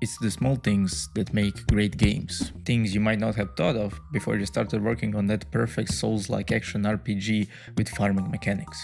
It's the small things that make great games. Things you might not have thought of before you started working on that perfect Souls-like action RPG with farming mechanics.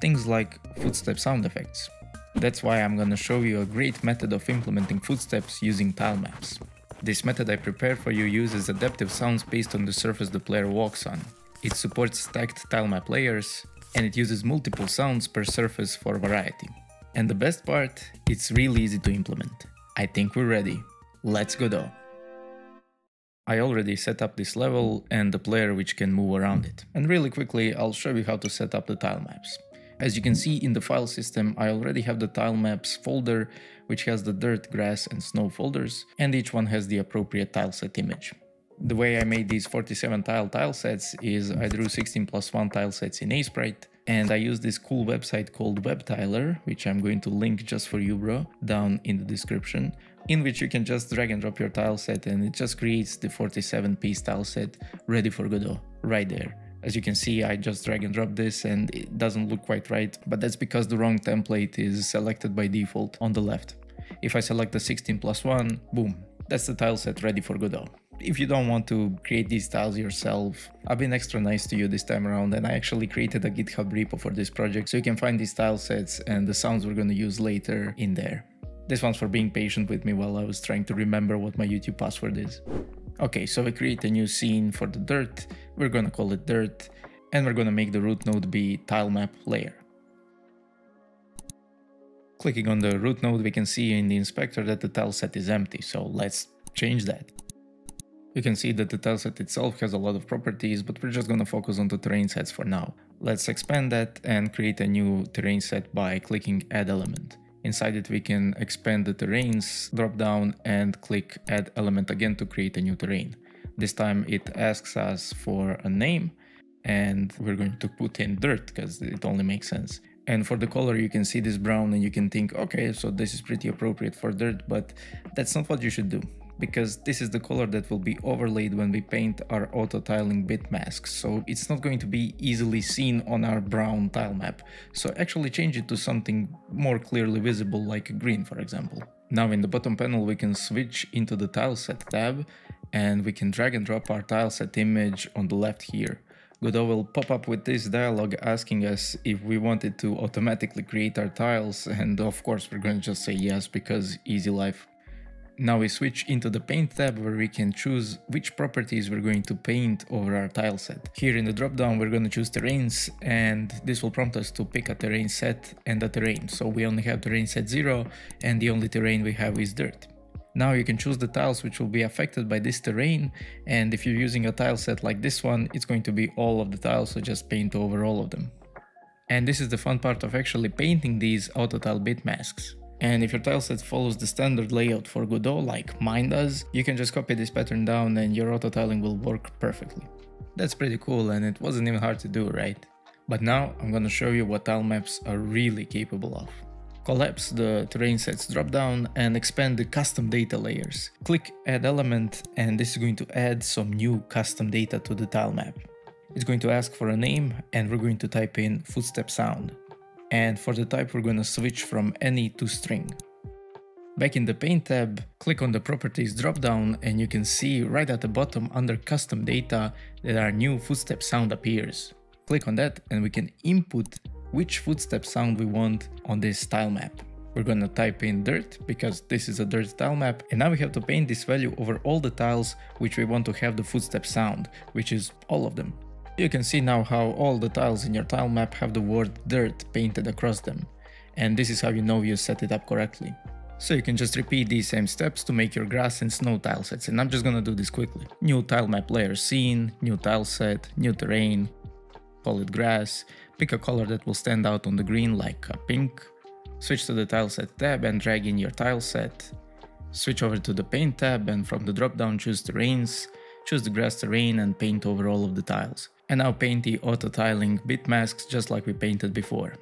Things like footstep sound effects. That's why I'm gonna show you a great method of implementing footsteps using tile maps. This method I prepared for you uses adaptive sounds based on the surface the player walks on. It supports stacked tile map layers, and it uses multiple sounds per surface for variety. And the best part, it's really easy to implement. I think we're ready. Let's go though. I already set up this level and the player which can move around it. And really quickly I'll show you how to set up the tile maps. As you can see in the file system I already have the tile maps folder which has the dirt, grass and snow folders and each one has the appropriate tileset image. The way I made these 47 tile tilesets is I drew 16 plus 1 tilesets in Aseprite and I use this cool website called Webtyler, which I'm going to link just for you bro, down in the description, in which you can just drag and drop your tile set and it just creates the 47 piece tile set ready for Godot, right there. As you can see, I just drag and drop this and it doesn't look quite right, but that's because the wrong template is selected by default on the left. If I select the 16 plus 1, boom, that's the tile set ready for Godot if you don't want to create these tiles yourself, I've been extra nice to you this time around and I actually created a GitHub repo for this project so you can find these tile sets and the sounds we're gonna use later in there. This one's for being patient with me while I was trying to remember what my YouTube password is. Okay, so we create a new scene for the dirt, we're gonna call it dirt, and we're gonna make the root node be tile map layer. Clicking on the root node, we can see in the inspector that the tile set is empty, so let's change that. You can see that the tileset itself has a lot of properties, but we're just gonna focus on the terrain sets for now. Let's expand that and create a new terrain set by clicking add element. Inside it we can expand the terrains, drop down and click add element again to create a new terrain. This time it asks us for a name and we're going to put in dirt because it only makes sense. And for the color you can see this brown and you can think okay so this is pretty appropriate for dirt but that's not what you should do because this is the color that will be overlaid when we paint our auto tiling bit masks, so it's not going to be easily seen on our brown tile map. So actually change it to something more clearly visible like green for example. Now in the bottom panel we can switch into the tileset tab and we can drag and drop our tileset image on the left here. Godot will pop up with this dialog asking us if we wanted to automatically create our tiles and of course we're going to just say yes because easy life. Now we switch into the paint tab where we can choose which properties we're going to paint over our tile set. Here in the dropdown we're going to choose terrains and this will prompt us to pick a terrain set and a terrain. So we only have terrain set 0 and the only terrain we have is dirt. Now you can choose the tiles which will be affected by this terrain and if you're using a tile set like this one it's going to be all of the tiles so just paint over all of them. And this is the fun part of actually painting these auto tile bit masks. And if your tileset follows the standard layout for Godot like mine does, you can just copy this pattern down and your auto tiling will work perfectly. That's pretty cool and it wasn't even hard to do, right? But now I'm gonna show you what tile maps are really capable of. Collapse the terrain sets dropdown and expand the custom data layers. Click add element and this is going to add some new custom data to the tile map. It's going to ask for a name and we're going to type in footstep sound and for the type we're gonna switch from any to string. Back in the Paint tab, click on the Properties dropdown and you can see right at the bottom under Custom Data that our new footstep sound appears. Click on that and we can input which footstep sound we want on this tile map. We're gonna type in dirt because this is a dirt tile map and now we have to paint this value over all the tiles which we want to have the footstep sound, which is all of them. You can see now how all the tiles in your tile map have the word dirt painted across them. And this is how you know you set it up correctly. So you can just repeat these same steps to make your grass and snow tile sets and I'm just gonna do this quickly. New tile map layer scene, new tile set, new terrain, call it grass, pick a color that will stand out on the green like a pink, switch to the tile set tab and drag in your tile set, switch over to the paint tab and from the drop down choose terrains, choose the grass terrain and paint over all of the tiles and now paint the auto tiling bit masks just like we painted before.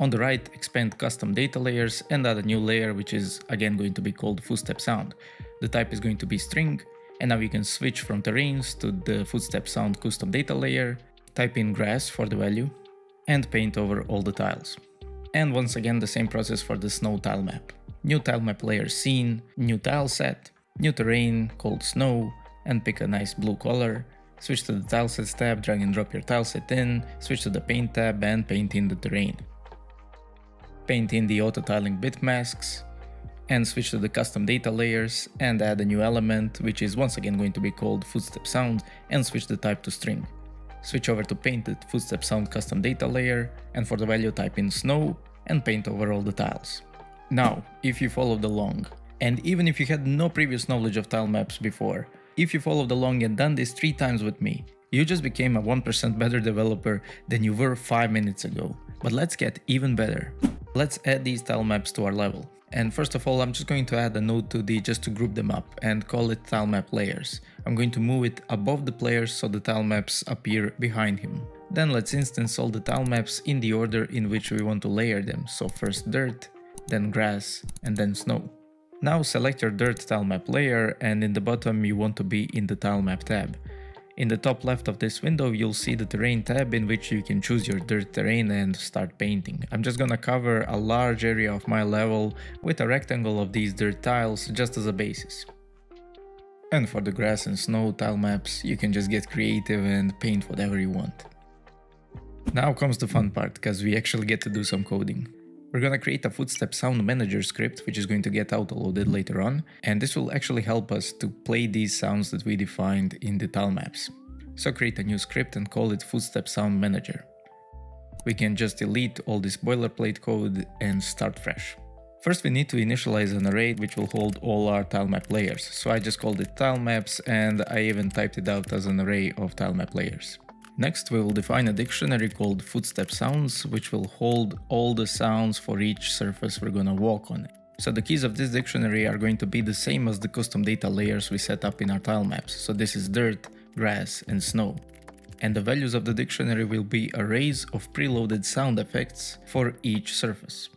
On the right, expand custom data layers and add a new layer which is again going to be called footstep sound. The type is going to be string and now you can switch from terrains to the footstep sound custom data layer, type in grass for the value and paint over all the tiles. And once again the same process for the snow tile map. new tile map layer scene, new tile set, new terrain called snow, and pick a nice blue color, switch to the tilesets tab, drag and drop your tileset in, switch to the paint tab and paint in the terrain. Paint in the auto tiling bit masks, and switch to the custom data layers and add a new element which is once again going to be called footstep sound and switch the type to string. Switch over to painted footstep sound custom data layer and for the value type in snow and paint over all the tiles. Now, if you followed along, and even if you had no previous knowledge of tile maps before, if you followed along and done this 3 times with me, you just became a 1% better developer than you were 5 minutes ago. But let's get even better. Let's add these tile maps to our level. And first of all, I'm just going to add a node 2D just to group them up and call it tile map layers. I'm going to move it above the players so the tile maps appear behind him. Then let's instance all the tile maps in the order in which we want to layer them. So first dirt, then grass, and then snow. Now select your dirt tile map layer and in the bottom you want to be in the tile map tab. In the top left of this window you'll see the terrain tab in which you can choose your dirt terrain and start painting. I'm just gonna cover a large area of my level with a rectangle of these dirt tiles just as a basis. And for the grass and snow tile maps, you can just get creative and paint whatever you want. Now comes the fun part, cause we actually get to do some coding. We're gonna create a footstep sound manager script, which is going to get auto-loaded later on, and this will actually help us to play these sounds that we defined in the tile maps. So create a new script and call it footstep sound manager. We can just delete all this boilerplate code and start fresh. First we need to initialize an array which will hold all our tilemap layers, so I just called it tilemaps and I even typed it out as an array of tilemap layers. Next we will define a dictionary called footstep sounds, which will hold all the sounds for each surface we're gonna walk on. So the keys of this dictionary are going to be the same as the custom data layers we set up in our tile maps. So this is dirt, grass and snow. And the values of the dictionary will be arrays of preloaded sound effects for each surface.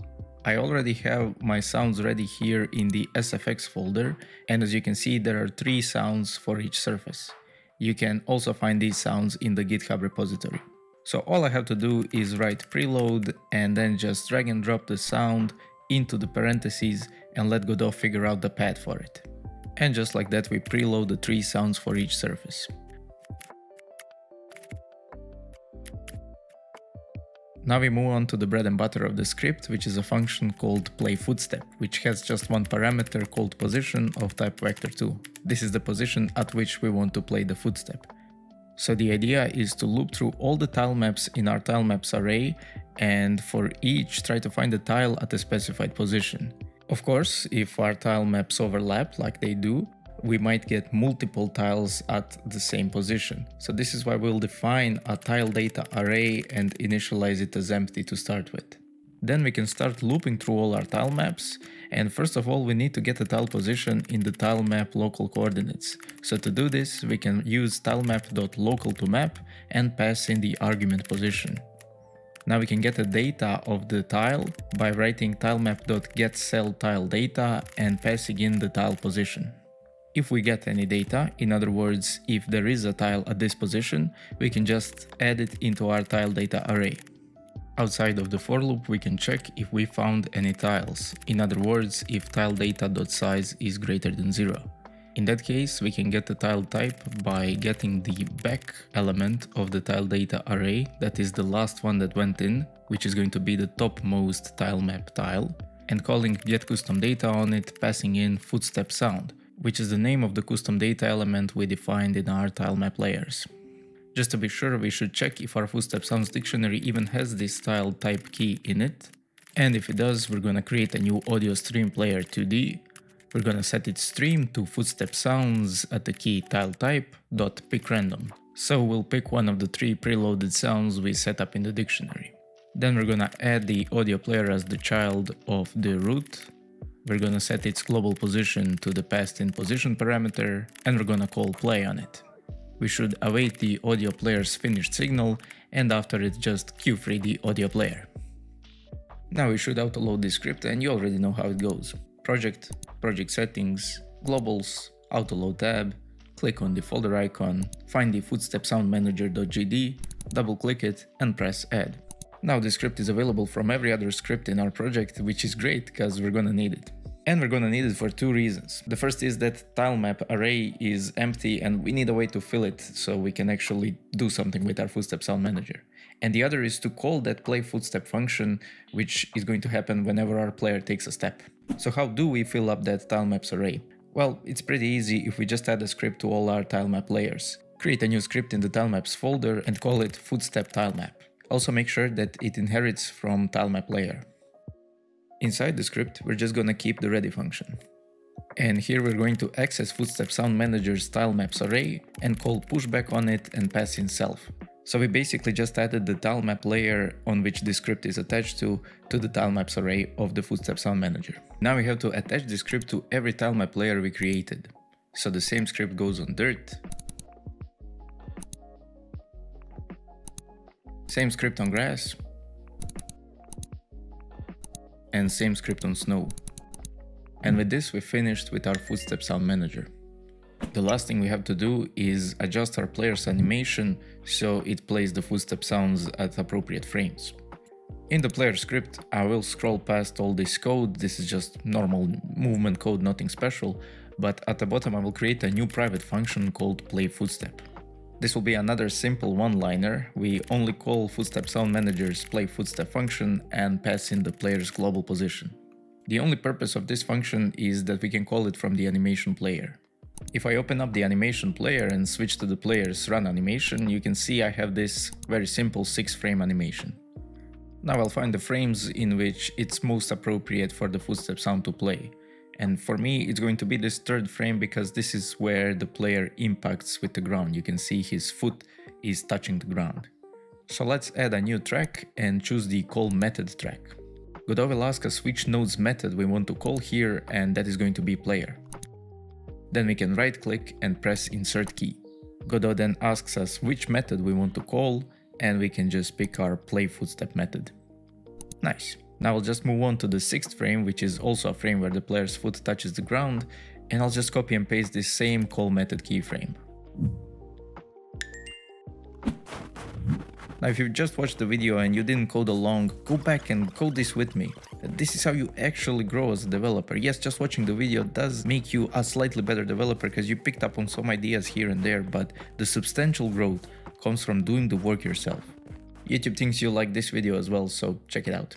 I already have my sounds ready here in the SFX folder and as you can see there are three sounds for each surface. You can also find these sounds in the GitHub repository. So all I have to do is write preload and then just drag and drop the sound into the parentheses and let Godot figure out the path for it. And just like that we preload the three sounds for each surface. Now we move on to the bread and butter of the script, which is a function called playFootstep, which has just one parameter called position of type vector2. This is the position at which we want to play the footstep. So the idea is to loop through all the tile maps in our tile maps array and for each try to find a tile at a specified position. Of course, if our tile maps overlap like they do, we might get multiple tiles at the same position. So this is why we'll define a tile data array and initialize it as empty to start with. Then we can start looping through all our tile maps and first of all we need to get the tile position in the tile map local coordinates. So to do this we can use tilemap.local2map and pass in the argument position. Now we can get the data of the tile by writing tilemap.getCellTileData and passing in the tile position. If we get any data, in other words, if there is a tile at this position, we can just add it into our tile data array. Outside of the for loop, we can check if we found any tiles. In other words, if tile tiledata.size is greater than 0. In that case, we can get the tile type by getting the back element of the tile data array, that is the last one that went in, which is going to be the topmost tile map tile, and calling getCustomData on it, passing in footstep sound which is the name of the custom data element we defined in our tile map layers. Just to be sure, we should check if our footstep sounds dictionary even has this tile type key in it. And if it does, we're gonna create a new audio stream player 2D. We're gonna set its stream to footstep sounds at the key tile type dot pick random. So we'll pick one of the three preloaded sounds we set up in the dictionary. Then we're gonna add the audio player as the child of the root we're gonna set its global position to the passed in position parameter and we're gonna call play on it. We should await the audio player's finished signal and after it just queue free the audio player. Now we should autoload this script and you already know how it goes. Project, project settings, globals, autoload tab, click on the folder icon, find the footstep sound manager.gd, double click it and press add. Now the script is available from every other script in our project, which is great because we're gonna need it. And we're gonna need it for two reasons. The first is that tilemap array is empty and we need a way to fill it so we can actually do something with our footstep sound manager. And the other is to call that play footstep function, which is going to happen whenever our player takes a step. So how do we fill up that tilemaps array? Well, it's pretty easy if we just add a script to all our tilemap layers. Create a new script in the tilemaps folder and call it footstep tilemap. Also make sure that it inherits from tilemap layer. Inside the script, we're just gonna keep the ready function. And here we're going to access Footstep Sound Manager's tilemaps array and call pushback on it and pass in self. So we basically just added the tilemap layer on which the script is attached to, to the tilemaps array of the Footstep Sound Manager. Now we have to attach the script to every tilemap layer we created. So the same script goes on dirt, same script on grass, and same script on snow. And with this we finished with our footstep sound manager. The last thing we have to do is adjust our player's animation so it plays the footstep sounds at appropriate frames. In the player script I will scroll past all this code, this is just normal movement code, nothing special, but at the bottom I will create a new private function called play footstep. This will be another simple one-liner. We only call Footstep Sound Manager's play footstep function and pass in the player's global position. The only purpose of this function is that we can call it from the animation player. If I open up the animation player and switch to the player's run animation, you can see I have this very simple 6 frame animation. Now I'll find the frames in which it's most appropriate for the footstep sound to play. And for me, it's going to be this third frame because this is where the player impacts with the ground. You can see his foot is touching the ground. So let's add a new track and choose the call method track. Godot will ask us which node's method we want to call here and that is going to be player. Then we can right click and press insert key. Godot then asks us which method we want to call and we can just pick our play footstep method. Nice. Now I'll just move on to the sixth frame, which is also a frame where the player's foot touches the ground, and I'll just copy and paste this same call method keyframe. Now if you've just watched the video and you didn't code along, go back and code this with me. This is how you actually grow as a developer. Yes, just watching the video does make you a slightly better developer because you picked up on some ideas here and there, but the substantial growth comes from doing the work yourself. YouTube thinks you like this video as well, so check it out.